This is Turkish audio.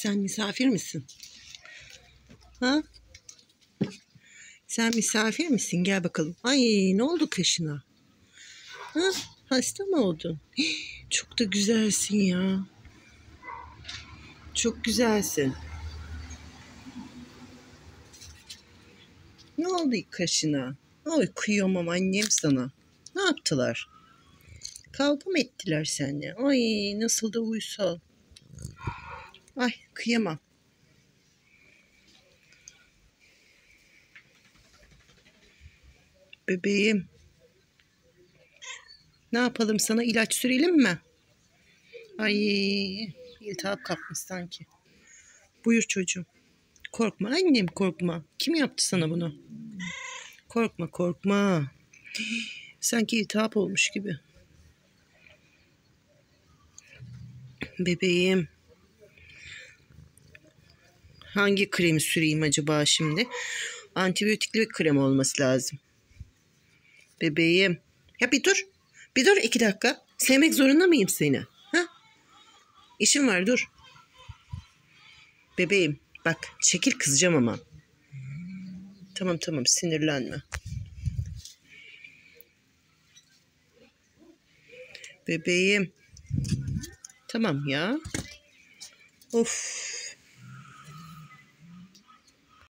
Sen misafir misin? Ha? Sen misafir misin? Gel bakalım. Ay ne oldu kaşına? Ha? Hasta mı oldun? Çok da güzelsin ya. Çok güzelsin. Ne oldu kaşına? Ay kıyamam annem sana. Ne yaptılar? Kavga mı ettiler seninle? Ay nasıl da uysal. Ay kıyamam. Bebeğim. Ne yapalım sana ilaç sürelim mi? Ay iltihap kapmış sanki. Buyur çocuğum. Korkma annem korkma. Kim yaptı sana bunu? Korkma korkma. Sanki iltihap olmuş gibi. Bebeğim. Hangi kremi süreyim acaba şimdi? Antibiyotikli bir krem olması lazım. Bebeğim. Ya bir dur. Bir dur iki dakika. Sevmek zorunda mıyım seni? Ha? İşim var dur. Bebeğim bak çekil kızacağım ama. Tamam tamam sinirlenme. Bebeğim. Tamam ya. Of